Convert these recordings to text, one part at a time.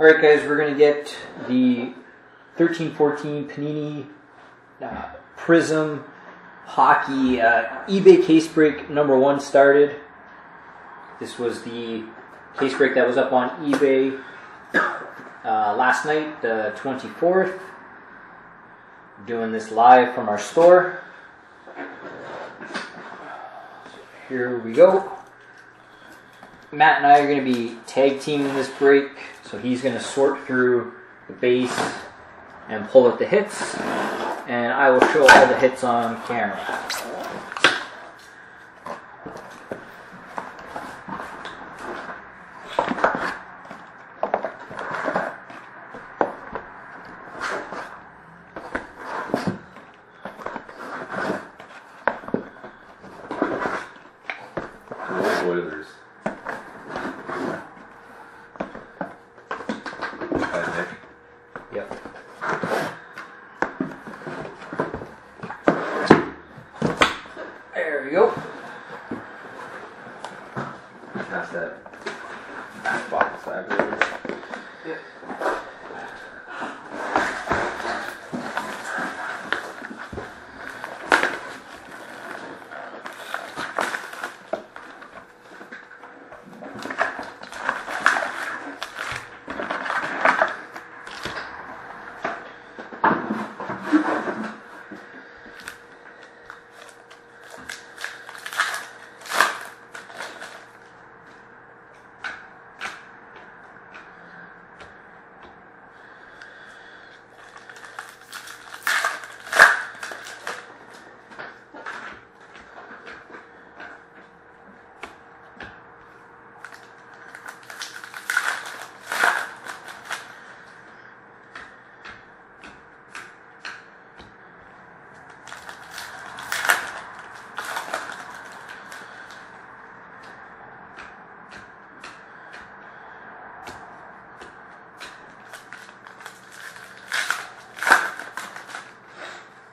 All right, guys, we're gonna get the 13-14 Panini uh, Prizm Hockey uh, eBay case break number one started. This was the case break that was up on eBay uh, last night, the 24th. Doing this live from our store. Here we go. Matt and I are going to be tag teaming this break, so he's going to sort through the base and pull out the hits, and I will show all the hits on camera. Little Oilers. Hi, Nick. Yep. There we go. Pass that back box back over.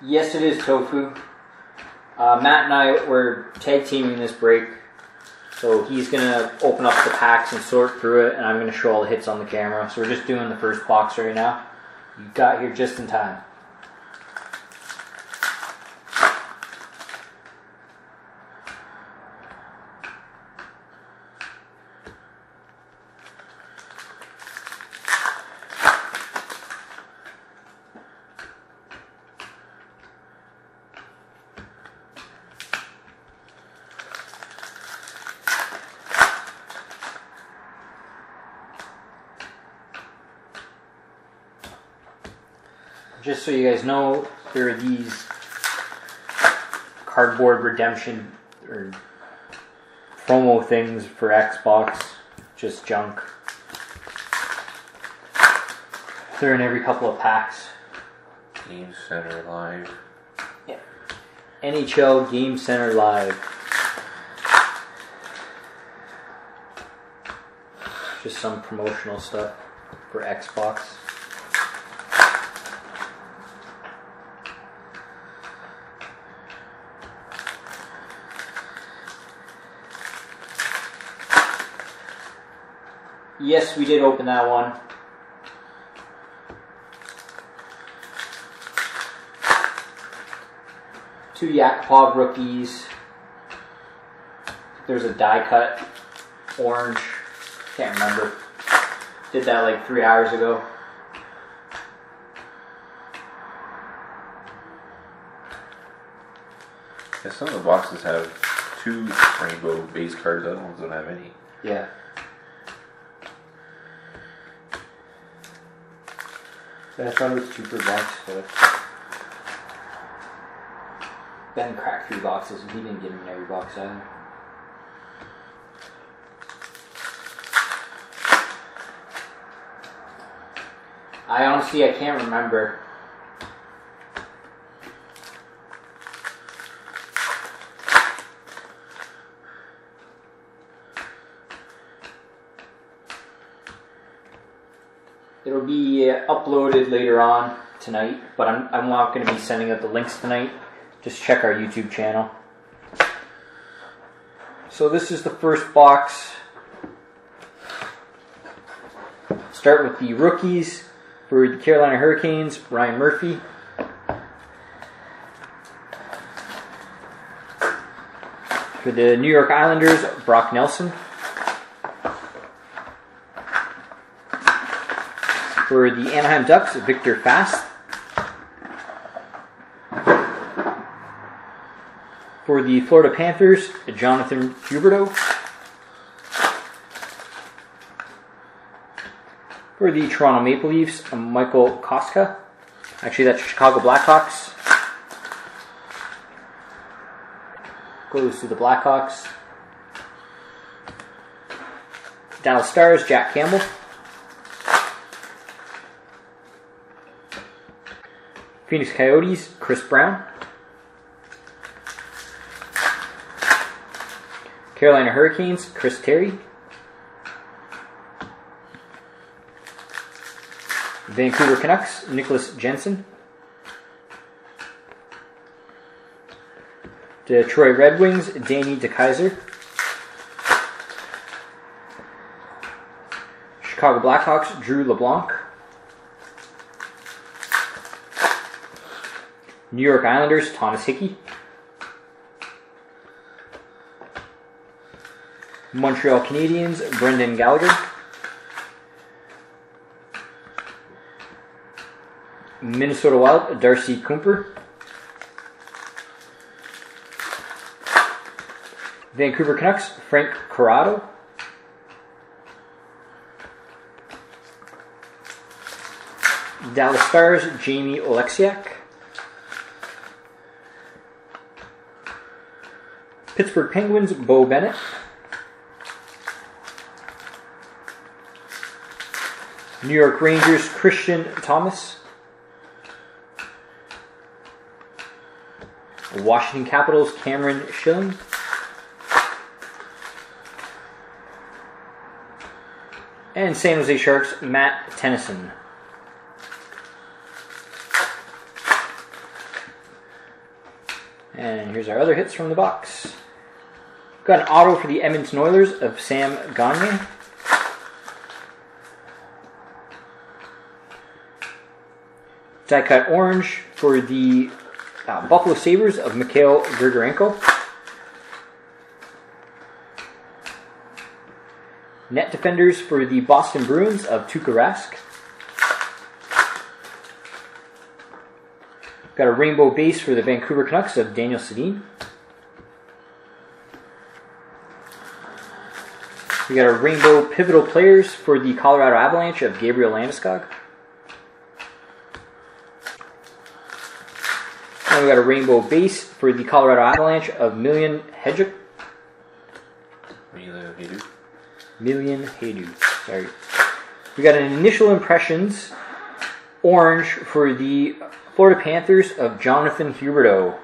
Yes, it is tofu. Uh, Matt and I were tag teaming this break, so he's gonna open up the packs and sort through it, and I'm gonna show all the hits on the camera. So we're just doing the first box right now. You got here just in time. Just so you guys know, there are these cardboard redemption or promo things for Xbox. Just junk. They're in every couple of packs. Game Center Live. Yeah. NHL Game Center Live. Just some promotional stuff for Xbox. Yes, we did open that one. Two Yakupov rookies. There's a die cut orange. Can't remember. Did that like three hours ago. Yeah, some of the boxes have two rainbow base cards, other ones don't have any. Yeah. Thought it was two box, but Ben cracked three boxes and he didn't get them in every box either. I honestly I can't remember. Uploaded later on tonight, but I'm, I'm not going to be sending out the links tonight. Just check our YouTube channel. So this is the first box. start with the rookies for the Carolina Hurricanes, Ryan Murphy. For the New York Islanders, Brock Nelson. For the Anaheim Ducks, Viktor Fasth. For the Florida Panthers, Jonathan Huberdeau. For the Toronto Maple Leafs, Michael Kostka. Actually, that's Chicago Blackhawks. Goes to the Blackhawks. Dallas Stars, Jack Campbell. Phoenix Coyotes, Chris Brown. Carolina Hurricanes, Chris Terry. Vancouver Canucks, Nicholas Jensen. Detroit Red Wings, Danny DeKeyser. Chicago Blackhawks, Drew LeBlanc. New York Islanders, Thomas Hickey. Montreal Canadiens, Brendan Gallagher. Minnesota Wild, Darcy Kuemper. Vancouver Canucks, Frank Corrado. Dallas Stars, Jamie Oleksiak. Pittsburgh Penguins, Beau Bennett. New York Rangers, Christian Thomas. Washington Capitals, Cameron Schilling. And San Jose Sharks, Matt Tennyson. And here's our other hits from the box. Got an auto for the Edmonton Oilers of Sam Gagne. Die cut orange for the uh, Buffalo Sabres of Mikhail Grigorenko. Net defenders for the Boston Bruins of Tuukka Rask. Got a rainbow base for the Vancouver Canucks of Daniel Sedin. We got a rainbow pivotal players for the Colorado Avalanche of Gabriel Landeskog. And we got a rainbow base for the Colorado Avalanche of Million Hedrick. Mila Hidu. Milan Hejduk. Sorry. We got an initial impressions orange for the Florida Panthers of Jonathan Huberdeau.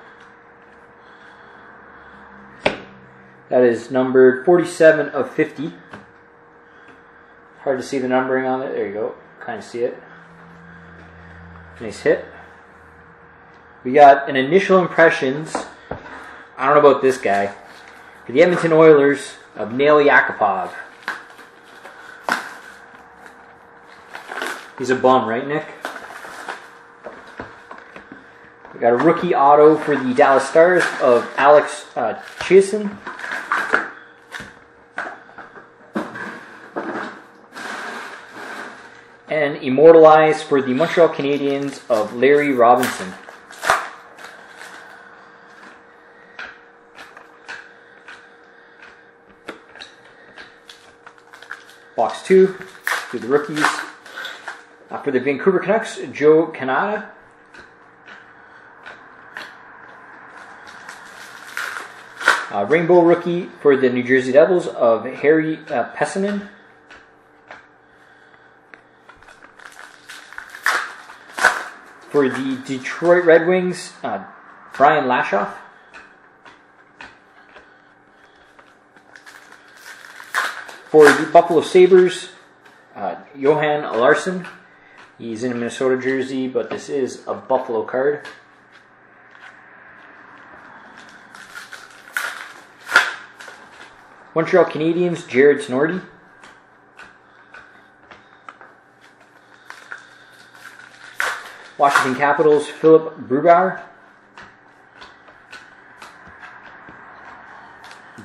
That is numbered 47 of 50. Hard to see the numbering on it. There you go. Kind of see it. Nice hit. We got an initial impressions. I don't know about this guy. For the Edmonton Oilers of Nail Yakupov. He's a bum, right, Nick? We got a rookie auto for the Dallas Stars of Alex uh. And immortalized for the Montreal Canadiens of Larry Robinson. Box two, to the rookies. Uh, for the Vancouver Canucks, Joe Cannata. Uh, rainbow rookie for the New Jersey Devils of Harry uh, Pesonen. For the Detroit Red Wings, uh, Brian Lashoff. For the Buffalo Sabres, uh, Johan Larsson. He's in a Minnesota jersey, but this is a Buffalo card. Montreal Canadiens, Jared Tinordi. Washington Capitals, Philip Grubauer.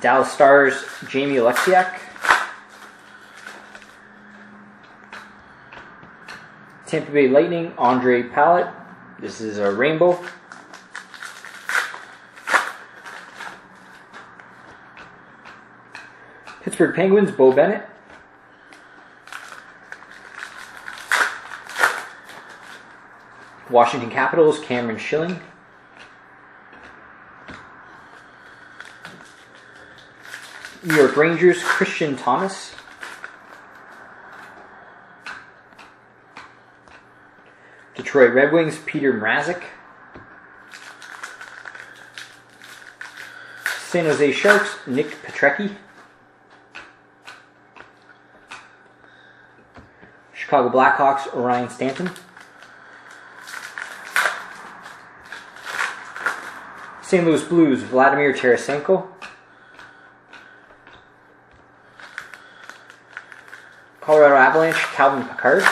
Dallas Stars, Jamie Oleksiak. Tampa Bay Lightning, Ondrej Palat. This is a rainbow. Pittsburgh Penguins, Beau Bennett. Washington Capitals, Cameron Schilling. New York Rangers, Christian Thomas. Detroit Red Wings, Peter Mrazek. San Jose Sharks, Nick Petrecki. Chicago Blackhawks, Orion Stanton. St. Louis Blues, Vladimir Tarasenko. Colorado Avalanche, Calvin Pickard.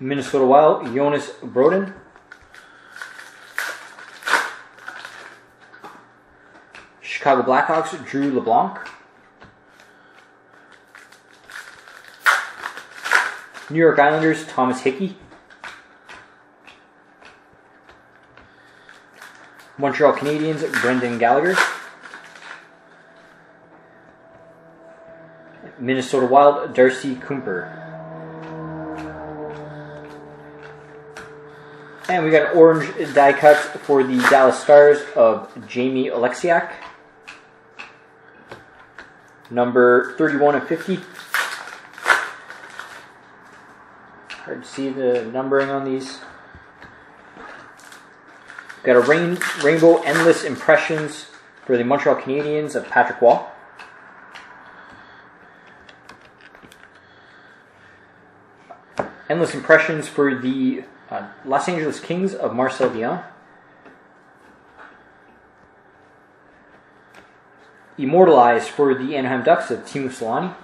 Minnesota Wild, Jonas Brodin. Chicago Blackhawks, Drew LeBlanc. New York Islanders, Thomas Hickey. Montreal Canadiens, Brendan Gallagher. Minnesota Wild, Darcy Kuemper. And we got an orange die cut for the Dallas Stars of Jamie Oleksiak. Number 31 and 50. Hard to see the numbering on these. Got a rain, Rainbow Endless Impressions for the Montreal Canadiens of Patrick Wall. Endless Impressions for the uh, Los Angeles Kings of Marcel Dionne. Immortalized for the Anaheim Ducks of Teemu Selanne.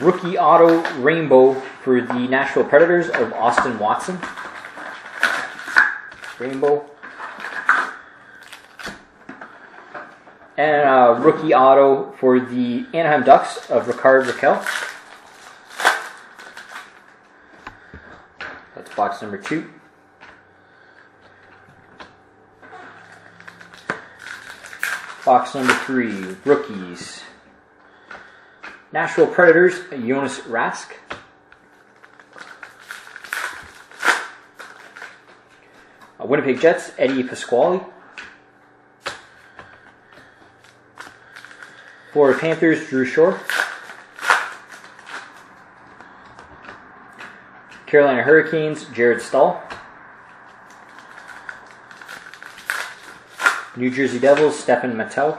Rookie auto rainbow for the Nashville Predators of Austin Watson. Rainbow. And a rookie auto for the Anaheim Ducks of Rickard Rakell. That's box number two. Box number three, rookies. Nashville Predators, Jonas Rask. Winnipeg Jets, Eddie Pasquale. Florida Panthers, Drew Shore. Carolina Hurricanes, Jared Staal. New Jersey Devils, Stefan Matteau.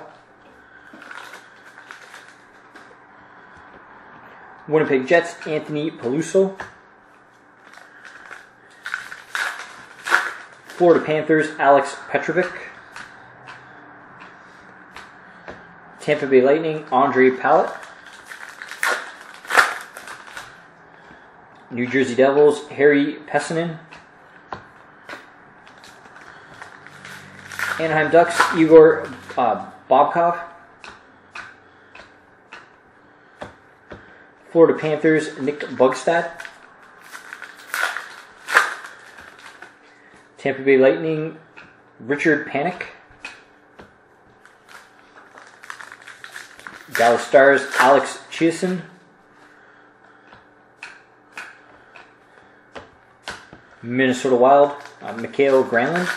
Winnipeg Jets, Anthony Peluso. Florida Panthers, Alex Petrovic. Tampa Bay Lightning, Ondrej Palat. New Jersey Devils, Harry Pesonen. Anaheim Ducks, Igor uh, Bobkov. Florida Panthers, Nick Bjugstad. Tampa Bay Lightning, Richard Panik. Dallas Stars, Alex Chiasson. Minnesota Wild, uh, Mikhail Granlund.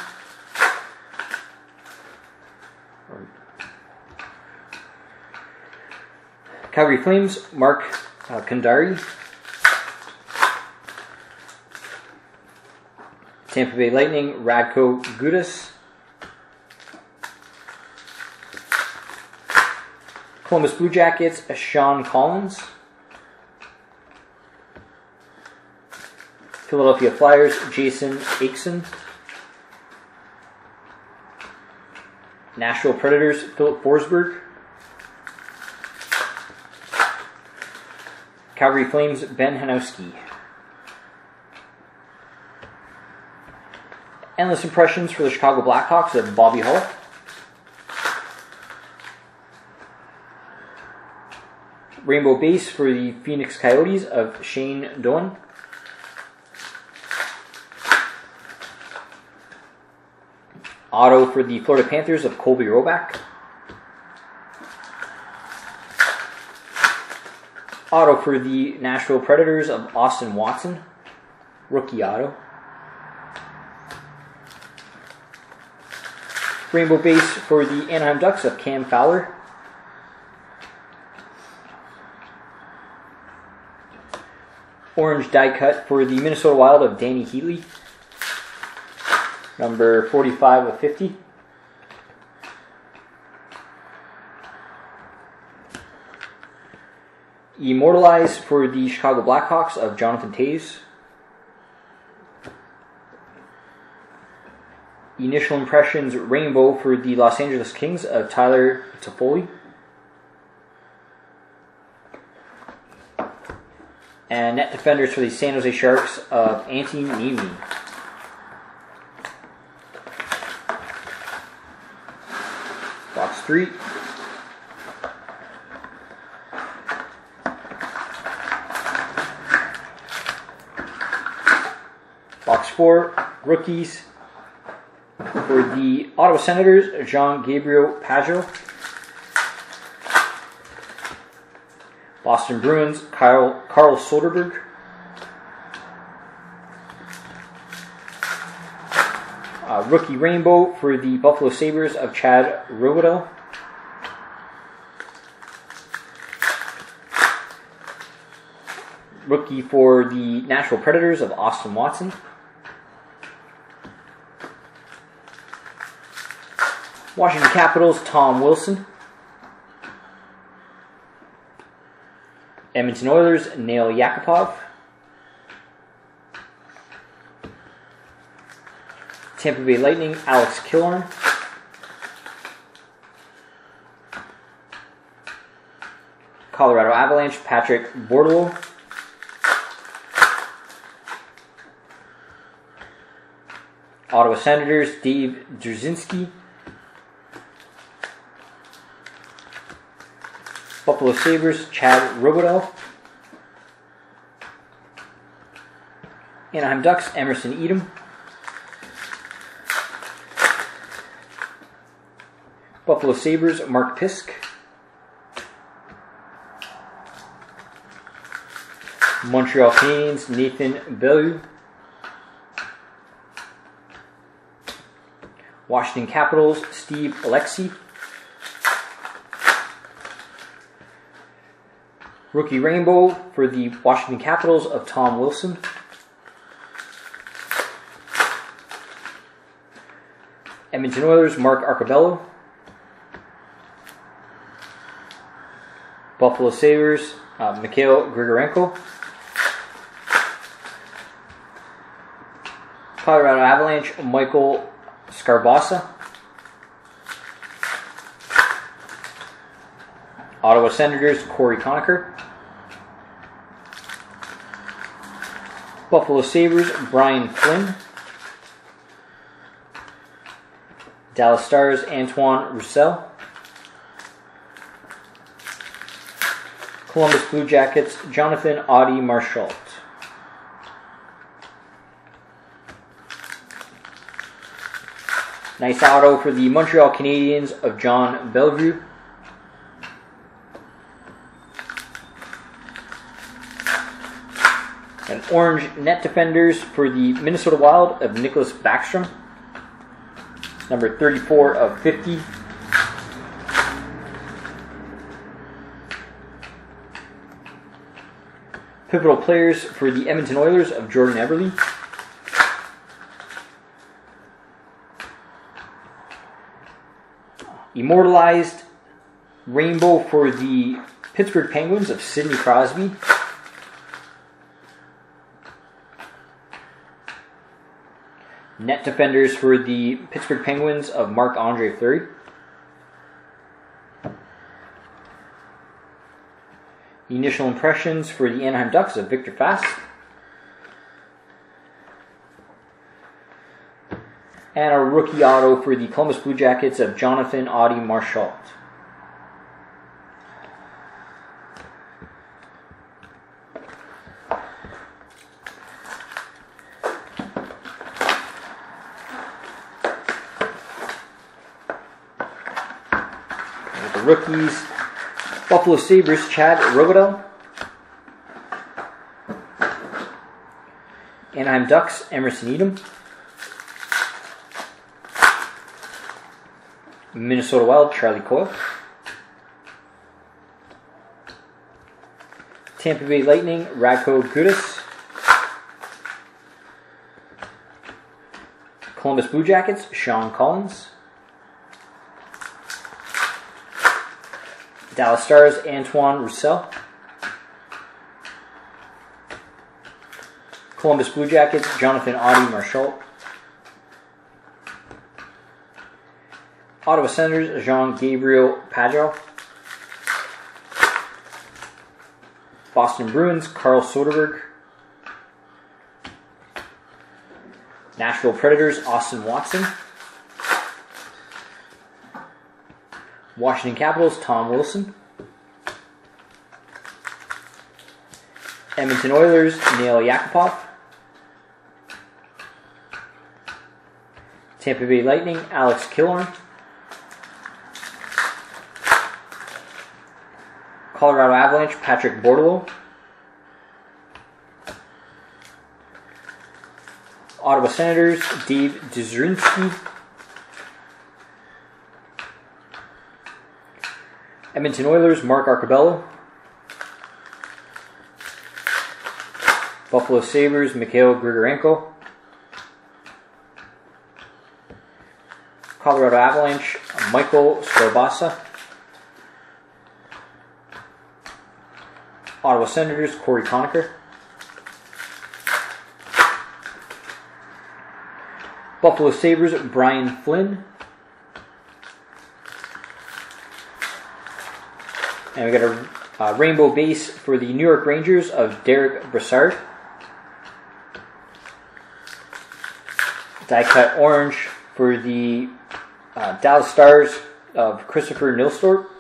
Calgary Flames, Mark uh, Cundari. Tampa Bay Lightning, Radko Gudas. Columbus Blue Jackets, Sean Collins. Philadelphia Flyers, Jason Akeson. Nashville Predators, Filip Forsberg. Calgary Flames, Ben Hanowski. Endless impressions for the Chicago Blackhawks of Bobby Hull. Rainbow base for the Phoenix Coyotes of Shane Doan. Auto for the Florida Panthers of Colby Robak. Auto for the Nashville Predators of Austin Watson. Rookie auto. Rainbow base for the Anaheim Ducks of Cam Fowler. Orange die cut for the Minnesota Wild of Dany Heatley. Number 45 of 50. Immortalized for the Chicago Blackhawks of Jonathan Toews. Initial impressions rainbow for the Los Angeles Kings of Tyler Toffoli. And net defenders for the San Jose Sharks of Antti Niemi. Box three. Box four, rookies. For the Ottawa Senators, Jean Gabriel Pageau. Boston Bruins, Kyle, Carl Soderberg. Uh, rookie Rainbow for the Buffalo Sabres of Chad Robideau. Rookie for the Nashville Predators of Austin Watson. Washington Capitals, Tom Wilson. Edmonton Oilers, Nail Yakupov. Tampa Bay Lightning, Alex Killorn. Colorado Avalanche, Patrick Bordeleau. Ottawa Senators, Dave Dziurzynski. Buffalo Sabres, Chad Robideau. Anaheim Ducks, Emerson Etem. Buffalo Sabres, Mark Pysyk. Montreal Canadiens, Nathan Beaulieu. Washington Capitals, Steve Oleksy. Rookie Rainbow for the Washington Capitals of Tom Wilson. Edmonton Oilers, Mark Arcobello. Buffalo Sabres, uh, Mikhail Grigorenko. Colorado Avalanche, Michael Sgarbossa. Ottawa Senators, Corey Conacher. Buffalo Sabres, Brian Flynn. Dallas Stars, Antoine Roussel. Columbus Blue Jackets, Jonathan Audy-Marchessault. Nice auto for the Montreal Canadiens of John Bellevue. And orange net defenders for the Minnesota Wild of Nicholas Backstrom. Number 34 of 50. Pivotal players for the Edmonton Oilers of Jordan Eberle. Immortalized rainbow for the Pittsburgh Penguins of Sidney Crosby. Net defenders for the Pittsburgh Penguins of Marc Andre Fleury. Initial impressions for the Anaheim Ducks of Viktor Fasth. And a rookie auto for the Columbus Blue Jackets of Jonathan Audy-Marchessault. the rookies. Buffalo Sabres, Chad Robideau. Anaheim Ducks, Emerson Etem. Minnesota Wild, Charlie Coyle. Tampa Bay Lightning, Radko Gudas. Columbus Blue Jackets, Sean Collins. Dallas Stars, Antoine Roussel. Columbus Blue Jackets, Jonathan Audy-Marchessault. Ottawa Senators, Jean Gabriel Pageau. Boston Bruins, Carl Soderberg. Nashville Predators, Austin Watson. Washington Capitals, Tom Wilson. Edmonton Oilers, Neil Yakupov. Tampa Bay Lightning, Alex Killorn. Colorado Avalanche, Patrick Bordeleau. Ottawa Senators, Dave Dziurzynski. Edmonton Oilers, Mark Arcobello. Buffalo Sabres, Mikhail Grigorenko. Colorado Avalanche, Michael Sgarbossa. Ottawa Senators, Corey Conacher. Buffalo Sabres, Brian Flynn. And we got a uh, rainbow base for the New York Rangers of Derick Brassard. Die cut orange for the uh, Dallas Stars of Christopher Nilstorp.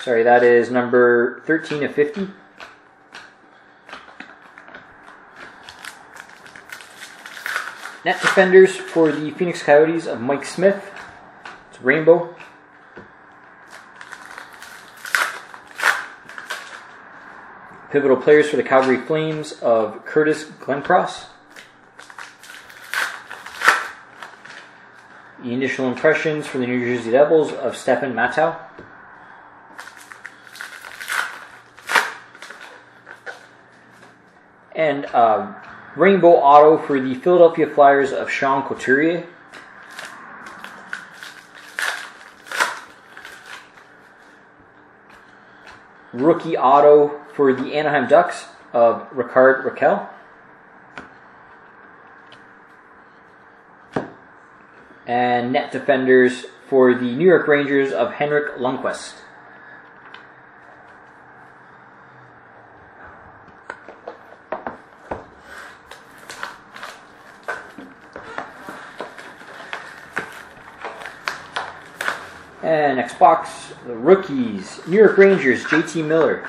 Sorry, that is number 13 of 50. Net defenders for the Phoenix Coyotes of Mike Smith. It's rainbow. Pivotal players for the Calgary Flames of Curtis Glencross. The initial impressions for the New Jersey Devils of Stefan Matteau. And uh, rainbow auto for the Philadelphia Flyers of Sean Couturier. Rookie auto for the Anaheim Ducks of Rickard Rakell. And net defenders for the New York Rangers of Henrik Lundqvist. And next box, rookies. New York Rangers, JT Miller.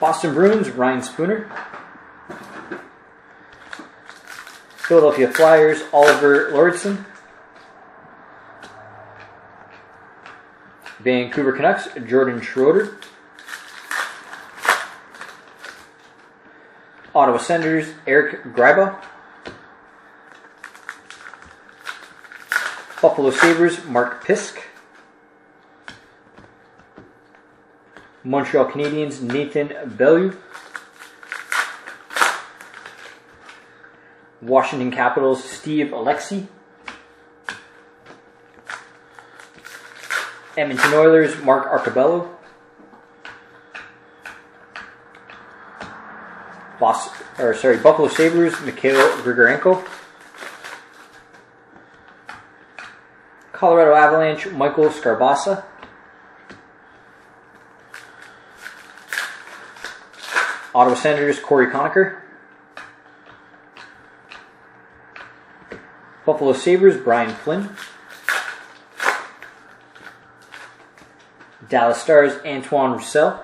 Boston Bruins, Ryan Spooner. Philadelphia Flyers, Oliver Lauridsen. Vancouver Canucks, Jordan Schroeder. Ottawa Senators, Eric Gryba. Buffalo Sabres, Mark Pysyk. Montreal Canadiens, Nathan Beaulieu. Washington Capitals, Steve Oleksy. Edmonton Oilers, Mark Arcobello. Boss, or sorry, Buffalo Sabres, Mikhail Grigorenko. Colorado Avalanche, Michael Sgarbossa. Ottawa Senators, Corey Conacher. Buffalo Sabres, Brian Flynn. Dallas Stars, Antoine Roussel.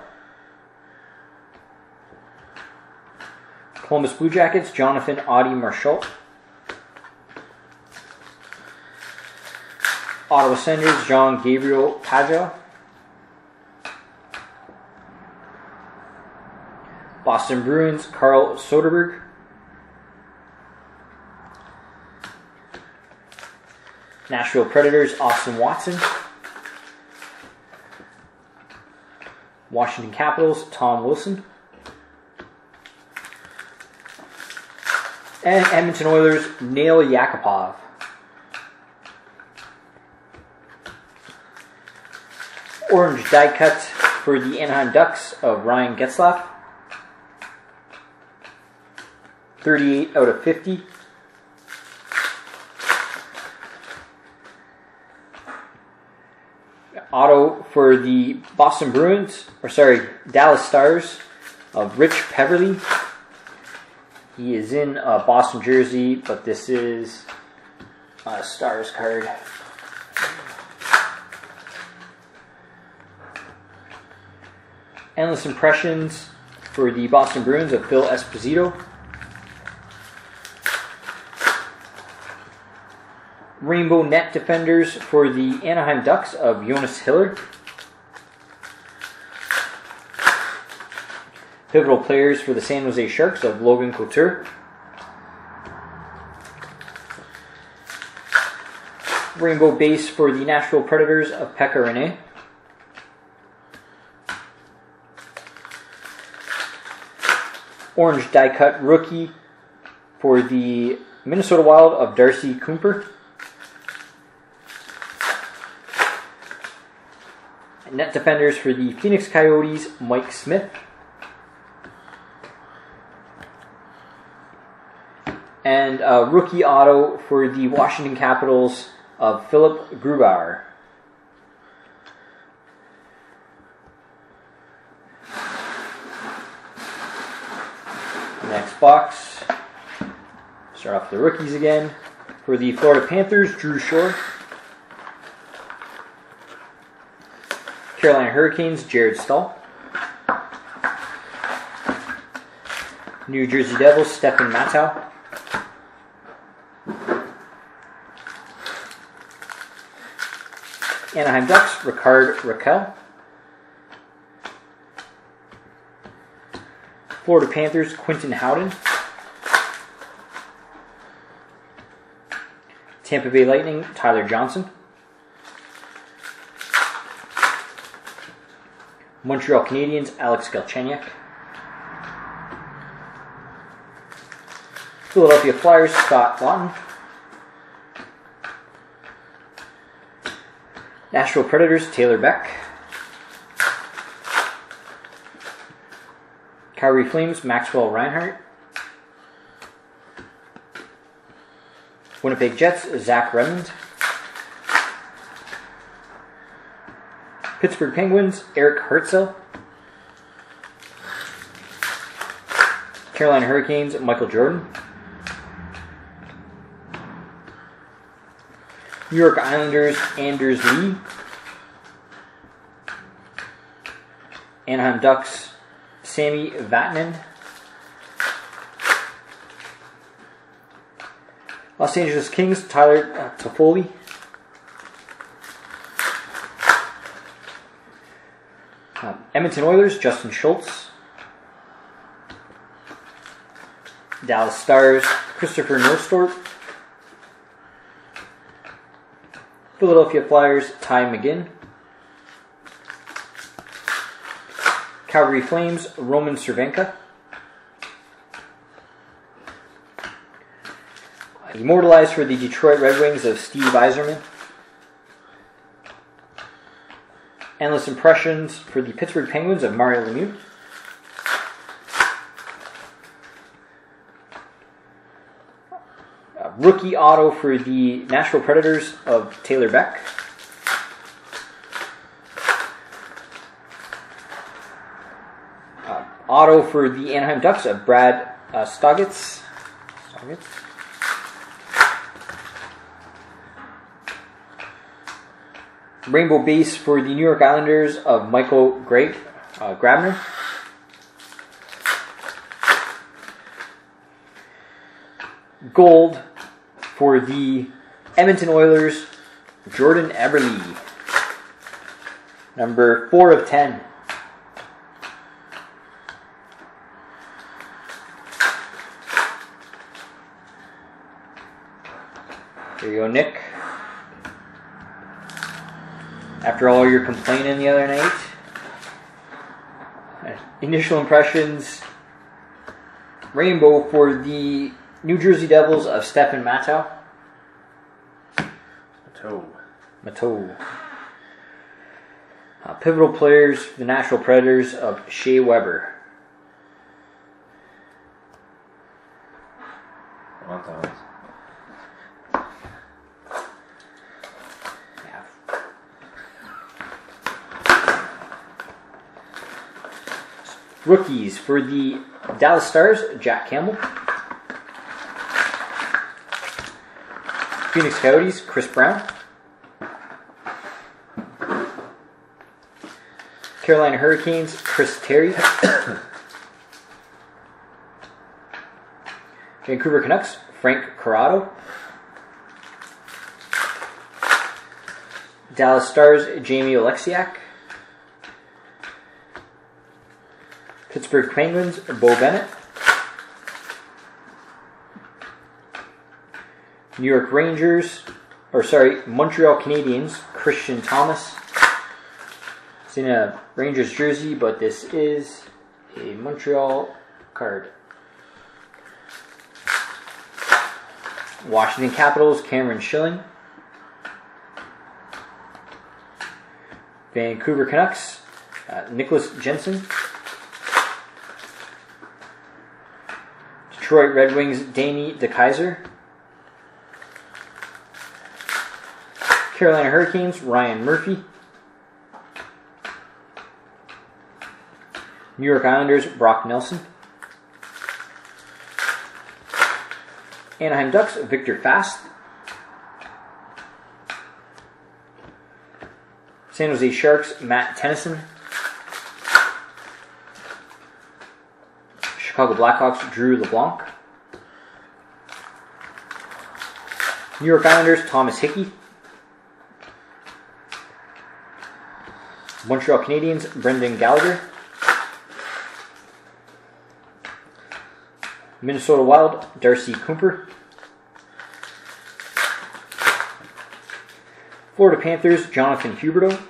Columbus Blue Jackets, Jonathan Audy-Marchessault. Ottawa Senators, John Gabriel Pageau. Boston Bruins, Carl Soderberg. Nashville Predators, Austin Watson. Washington Capitals, Tom Wilson. And Edmonton Oilers, Nail Yakupov. Orange die cut for the Anaheim Ducks of Ryan Getzlaf. 38 out of 50. Auto for the Boston Bruins, or sorry, Dallas Stars of Rich Peverley. He is in a Boston jersey, but this is a Stars card. Endless Impressions for the Boston Bruins of Phil Esposito. Rainbow Net Defenders for the Anaheim Ducks of Jonas Hiller. Pivotal players for the San Jose Sharks of Logan Couture. Rainbow base for the Nashville Predators of Pekka Rinne. Orange die cut rookie for the Minnesota Wild of Darcy Kuemper. Net defenders for the Phoenix Coyotes, Mike Smith. And a rookie auto for the Washington Capitals of Philip Grubauer. Box. Start off the rookies again. For the Florida Panthers, Drew Shore. Carolina Hurricanes, Jared Staal. New Jersey Devils, Stefan Matteau. Anaheim Ducks, Rickard Rakell. Florida Panthers, Quinton Howden. Tampa Bay Lightning, Tyler Johnson. Montreal Canadiens, Alex Galchenyuk. Philadelphia Flyers, Scott Laughton. Nashville Predators, Taylor Beck. Calgary Flames, Maxwell Reinhart. Winnipeg Jets, Zach Redmond. Pittsburgh Penguins, Eric Hartzell. Carolina Hurricanes, Michael Jordan. New York Islanders, Anders Lee. Anaheim Ducks, Sami Vatanen. Los Angeles Kings, Tyler uh, Toffoli. Um, Edmonton Oilers, Justin Schultz. Dallas Stars, Christopher Nilstorp. Philadelphia Flyers, Tye McGinn. Calgary Flames, Roman Cervenka. Immortalized for the Detroit Red Wings of Steve Yzerman. Endless Impressions for the Pittsburgh Penguins of Mario Lemieux. Rookie auto for the Nashville Predators of Taylor Beck. Uh, auto for the Anaheim Ducks of Brad uh. Rainbow base for the New York Islanders of Michael Greg, uh, Grabner. Gold for the Edmonton Oilers, Jordan Eberle. Number 4 of 10. There you go, Nick. After all your complaining the other night, uh, initial impressions rainbow for the New Jersey Devils of Stefan Matteau. Toe. Matteau. Uh, pivotal players the Nashville Predators of Shea Weber. I want that one. Yeah. Rookies for the Dallas Stars, Jack Campbell. Phoenix Coyotes, Chris Brown. Carolina Hurricanes, Chris Terry. Vancouver Canucks, Frank Corrado. Dallas Stars, Jamie Oleksiak. Pittsburgh Penguins, Beau Bennett. New York Rangers, or sorry, Montreal Canadiens, Christian Thomas. It's in a Rangers jersey, but this is a Montreal card. Washington Capitals, Cameron Schilling. Vancouver Canucks, uh, Nicholas Jensen. Detroit Red Wings, Danny DeKeyser. Carolina Hurricanes, Ryan Murphy. New York Islanders, Brock Nelson. Anaheim Ducks, Viktor Fasth. San Jose Sharks, Matt Tennyson. Chicago Blackhawks, Drew LeBlanc. New York Islanders, Thomas Hickey. Montreal Canadiens, Brendan Gallagher. Minnesota Wild, Darcy Kuemper. Florida Panthers, Jonathan Huberdeau.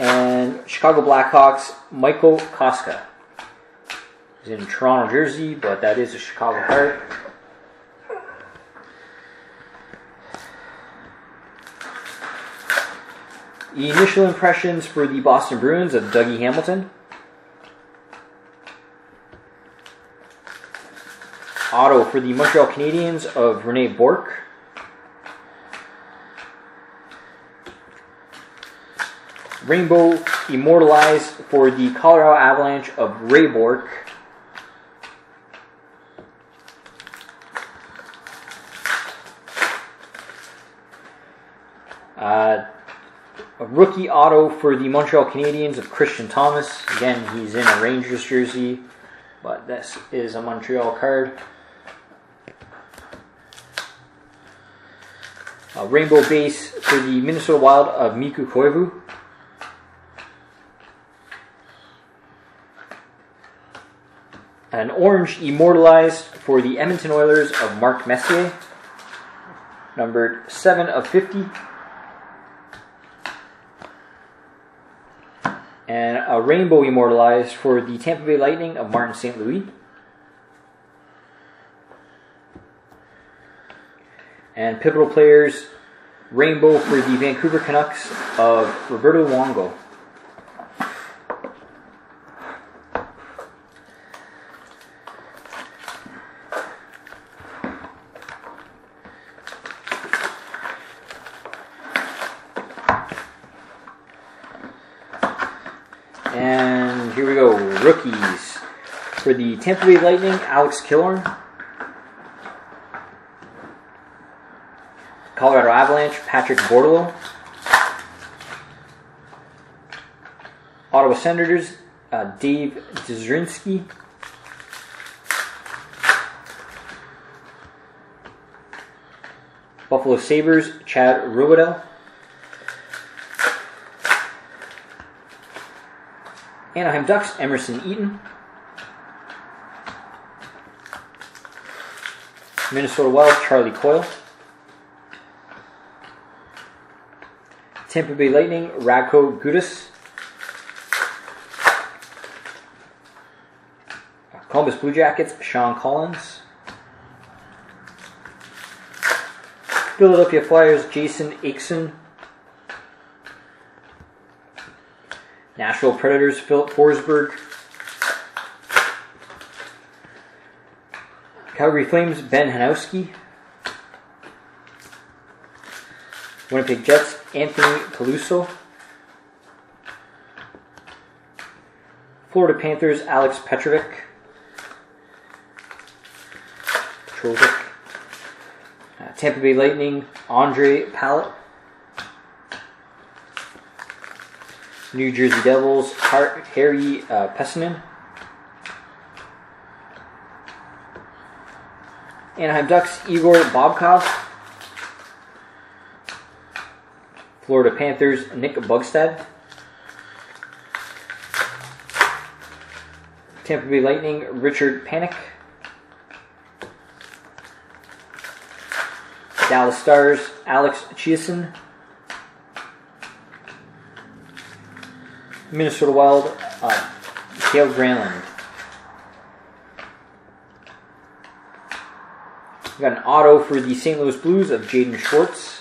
And Chicago Blackhawks, Michael Kostka. He's in Toronto jersey, but that is a Chicago. The initial impressions for the Boston Bruins of Dougie Hamilton. Auto for the Montreal Canadiens of Rene Bourque. Rainbow Immortalized for the Colorado Avalanche of Ray Bourque. Uh, a rookie auto for the Montreal Canadiens of Christian Thomas. Again, he's in a Rangers jersey, but this is a Montreal card. A rainbow base for the Minnesota Wild of Mikko Koivu. An orange immortalized for the Edmonton Oilers of Mark Messier, numbered 7 of 50. And a rainbow immortalized for the Tampa Bay Lightning of Martin St. Louis. And pivotal players, rainbow for the Vancouver Canucks of Roberto Luongo. rookies. For the Tampa Bay Lightning, Alex Killorn. Colorado Avalanche, Patrick Bordeleau. Ottawa Senators, uh, Dave Dziurzynski. Buffalo Sabres, Chad Ruhwedel. Anaheim Ducks, Emerson Etem. Minnesota Wild, Charlie Coyle. Tampa Bay Lightning, Radko Gudas. Columbus Blue Jackets, Sean Collins. Philadelphia Flyers, Jason Akeson. Nashville Predators, Filip Forsberg. Calgary Flames, Ben Hanowski. Winnipeg Jets, Anthony Peluso. Florida Panthers, Alex Petrovic. Petrovic. Uh, Tampa Bay Lightning, Ondrej Palat. New Jersey Devils, Har- Harry uh, Pesonen. Anaheim Ducks, Igor Bobkov. Florida Panthers, Nick Bjugstad. Tampa Bay Lightning, Richard Panik. Dallas Stars, Alex Chiasson. Minnesota Wild, uh, Cale Granlund. We got an auto for the St. Louis Blues of Jaden Schwartz.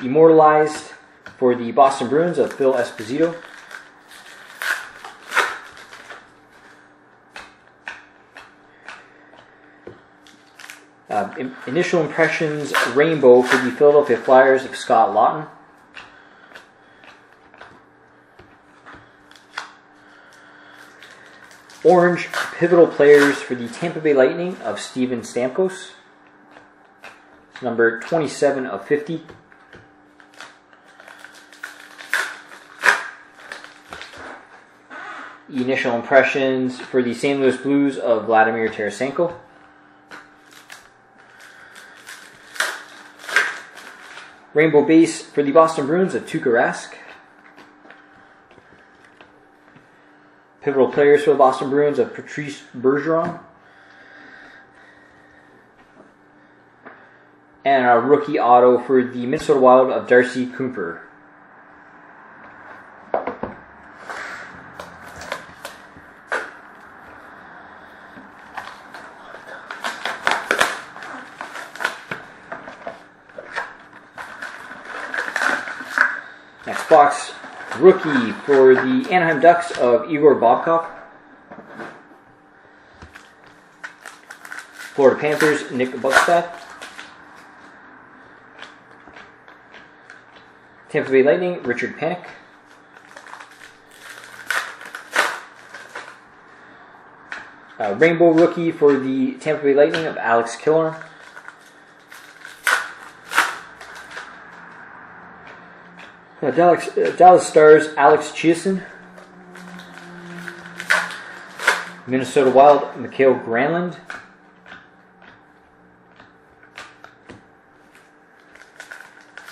Immortalized for the Boston Bruins of Phil Esposito. Uh, initial impressions rainbow for the Philadelphia Flyers of Scott Laughton. Orange pivotal players for the Tampa Bay Lightning of Steven Stamkos. Number 27 of 50. Initial impressions for the St. Louis Blues of Vladimir Tarasenko. Rainbow base for the Boston Bruins of Tuukka Rask. Pivotal players for the Boston Bruins of Patrice Bergeron. And a rookie auto for the Minnesota Wild of Darcy Kuemper. Next box, rookie for the Anaheim Ducks of Igor Bobkov. Florida Panthers, Nick Bjugstad. Tampa Bay Lightning, Richard Panik. Uh, rainbow rookie for the Tampa Bay Lightning of Alex Killorn. Uh, Dallas, uh, Dallas Stars, Alex Chiasson. Minnesota Wild, Mikhail Granlund.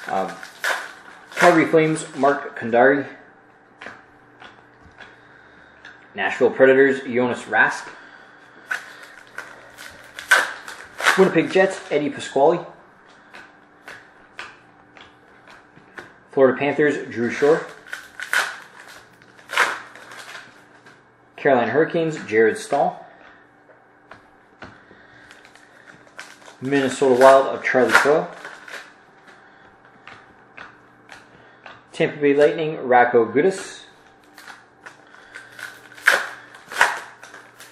Um, Calgary Flames, Mark Cundari. Nashville Predators, Jonas Rask. Winnipeg Jets, Eddie Pasquale. Florida Panthers, Drew Shore. Carolina Hurricanes, Jared Staal. Minnesota Wild of Charlie Coyle. Tampa Bay Lightning, Radko Gudas.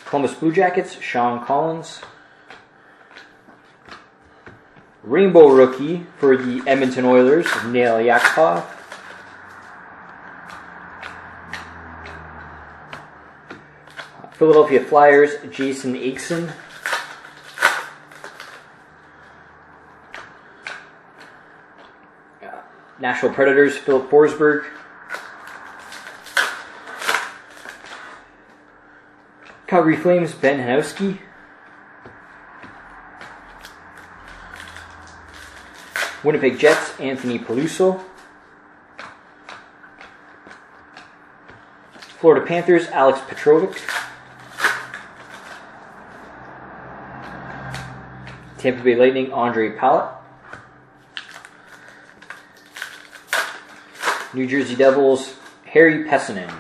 Columbus Blue Jackets, Sean Collins. Rainbow rookie for the Edmonton Oilers, Nail Yakupov. Philadelphia Flyers, Jason Akeson. Uh, Nashville Predators, Filip Forsberg. Calgary Flames, Ben Hanowski. Winnipeg Jets, Anthony Peluso. Florida Panthers, Alex Petrovic. Tampa Bay Lightning, Ondrej Palat. New Jersey Devils, Harry Pesonen.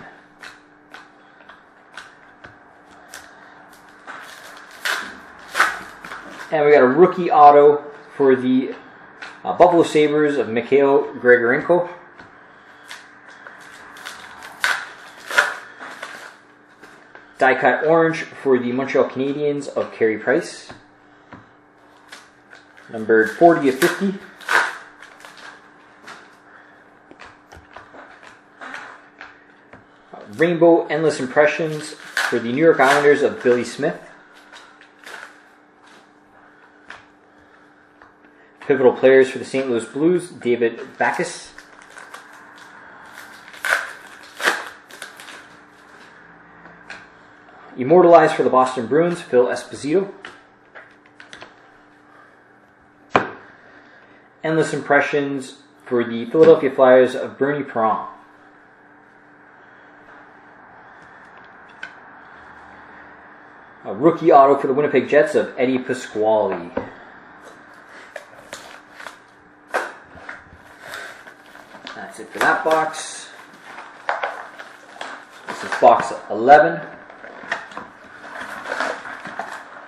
And we got a rookie auto for the uh, Buffalo Sabres of Mikhail Grigorenko. Die cut orange for the Montreal Canadiens of Carey Price. Numbered 40 of 50. Uh, Rainbow Endless Impressions for the New York Islanders of Billy Smith. Pivotal players for the St. Louis Blues, David Backes. Immortalized for the Boston Bruins, Phil Esposito. Endless Impressions for the Philadelphia Flyers of Bernie Parent. A rookie auto for the Winnipeg Jets of Eddie Pasquale. That's it for that box. This is box 11.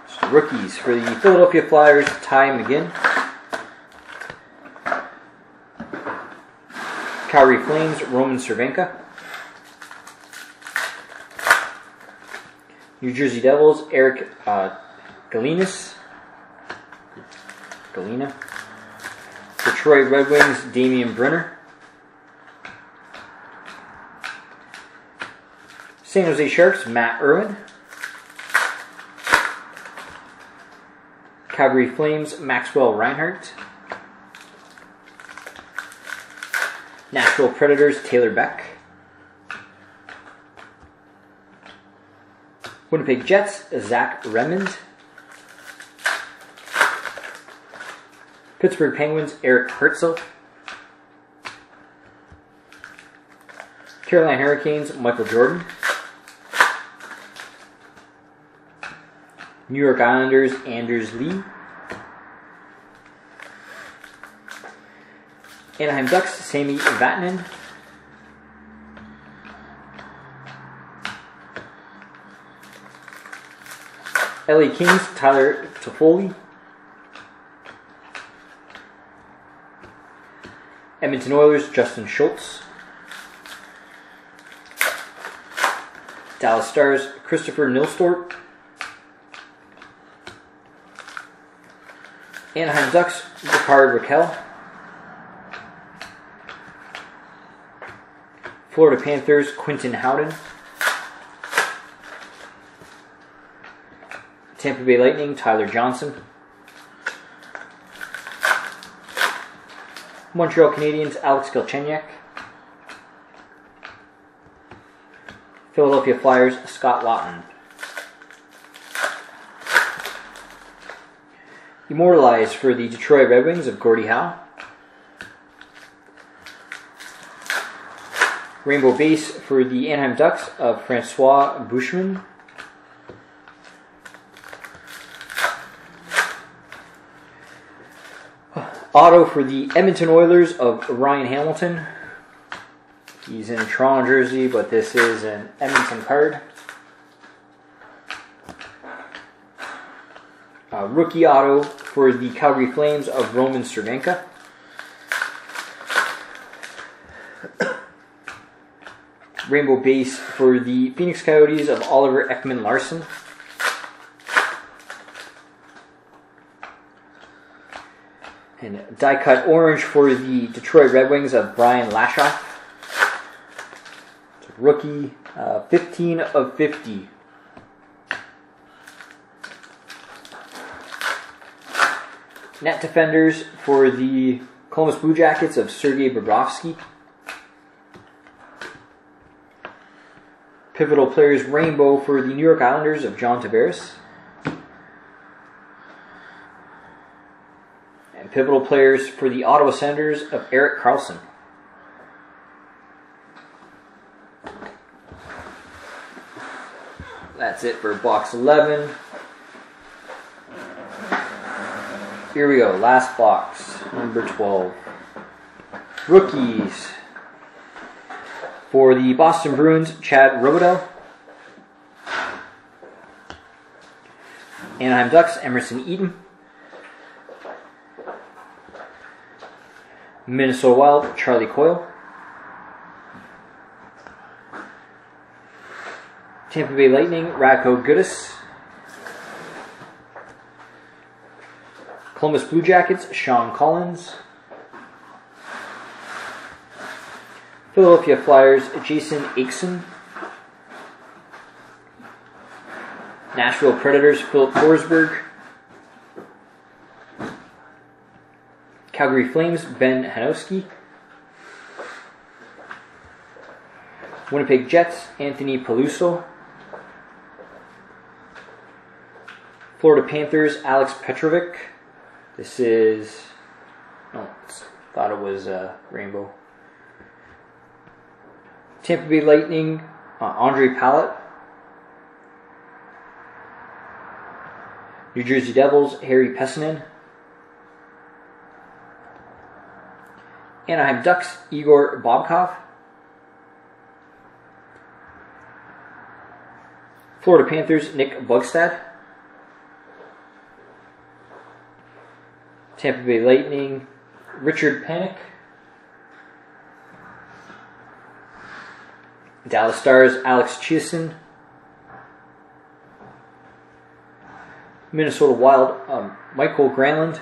So rookies for the Philadelphia Flyers, Tye McGinn. Calgary Flames, Roman Cervenka. New Jersey Devils, Eric uh, Gelinas. Galina. Detroit Red Wings, Damien Brunner. San Jose Sharks, Matt Irwin. Calgary Flames, Maxwell Reinhart. Nashville Predators, Taylor Beck. Winnipeg Jets, Zach Redmond. Pittsburgh Penguins, Eric Hartzell. Carolina Hurricanes, Michael Jordan. New York Islanders, Anders Lee. Anaheim Ducks, Sami Vatanen. LA Kings, Tyler Toffoli. Edmonton Oilers, Justin Schultz. Dallas Stars, Christopher Nilstorp. Anaheim Ducks, Rickard Rakell. Florida Panthers, Quinton Howden. Tampa Bay Lightning, Tyler Johnson. Montreal Canadiens, Alex Galchenyuk. Philadelphia Flyers, Scott Laughton. Immortalized for the Detroit Red Wings of Gordie Howe. Rainbow base for the Anaheim Ducks of Francois Beauchemin. Auto for the Edmonton Oilers of Ryan Hamilton. He's in Toronto jersey, but this is an Edmonton card. Uh, rookie auto for the Calgary Flames of Roman Cervenka. Rainbow base for the Phoenix Coyotes of Oliver Ekman Larsson. And die cut orange for the Detroit Red Wings of Brian Lashoff. Rookie, uh, 15 of 50. Net defenders for the Columbus Blue Jackets of Sergei Bobrovsky. Pivotal players rainbow for the New York Islanders of John Tavares. And pivotal players for the Ottawa Senators of Eric Karlsson. That's it for box 11. Here we go, last box, number 12. Rookies. For the Boston Bruins, Chad Robideau. Anaheim Ducks, Emerson Etem. Minnesota Wild, Charlie Coyle. Tampa Bay Lightning, Radko Gudas. Columbus Blue Jackets, Sean Collins. Philadelphia Flyers, Jason Akeson. Nashville Predators, Filip Forsberg. Calgary Flames, Ben Hanowski. Winnipeg Jets, Anthony Peluso. Florida Panthers, Alex Petrovic. This is. Oh, thought it was uh, Rainbow. Tampa Bay Lightning, uh, Ondrej Palat. New Jersey Devils, Harry Pesonen. Anaheim Ducks, Igor Bobkov. Florida Panthers, Nick Bjugstad. Tampa Bay Lightning, Richard Panik. Dallas Stars, Alex Chiasson. Minnesota Wild, um, Michael Granlund.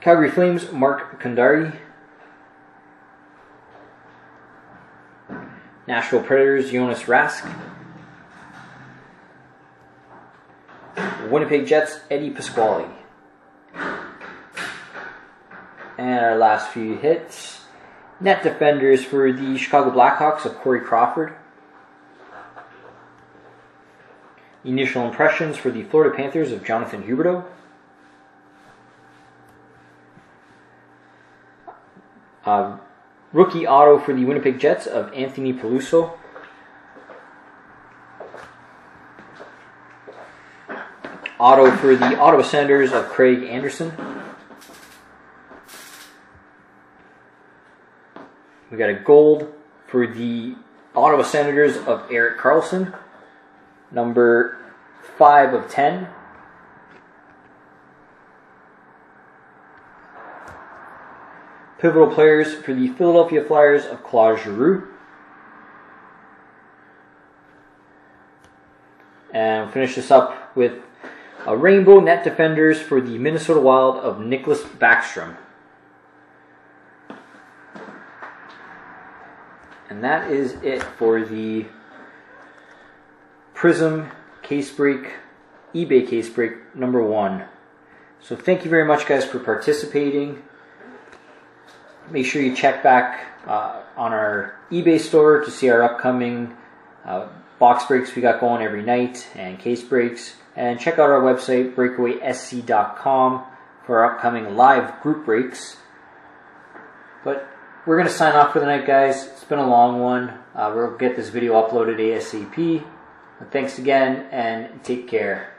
Calgary Flames, Mark Cundari. Nashville Predators, Jonas Rask. Winnipeg Jets, Eddie Pasquale. And our last few hits. Net defenders for the Chicago Blackhawks of Corey Crawford. Initial impressions for the Florida Panthers of Jonathan Huberdeau. Uh, rookie auto for the Winnipeg Jets of Anthony Peluso. Auto for the Ottawa Senators of Craig Anderson. We got a gold for the Ottawa Senators of Eric Karlsson, Number 5 of 10. Pivotal players for the Philadelphia Flyers of Claude Giroux. And finish this up with a rainbow net defenders for the Minnesota Wild of Nicholas Backstrom. And that is it for the Prizm case break, eBay case break number one. So thank you very much, guys, for participating. Make sure you check back uh, on our eBay store to see our upcoming uh, box breaks we got going every night and case breaks. And check out our website, breakawaysc.com, for our upcoming live group breaks. But we're going to sign off for the night, guys. It's been a long one. Uh, we'll get this video uploaded ASAP. Thanks again, and take care.